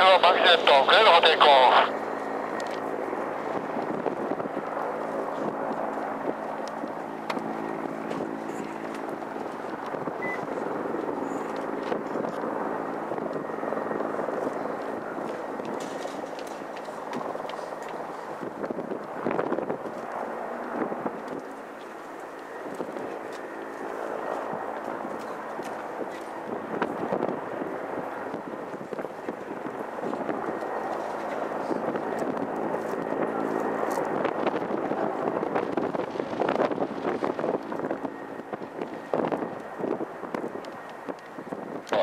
スローバックジットグレード法抵抗。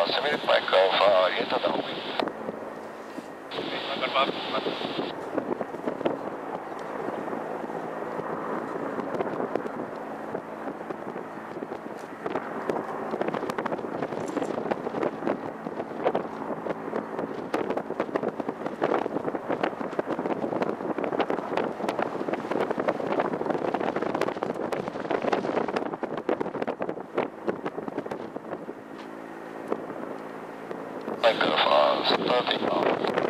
To, clear for takeoff. Oh, submitted by Gulf, uh, into Lake of Oz, 30 miles.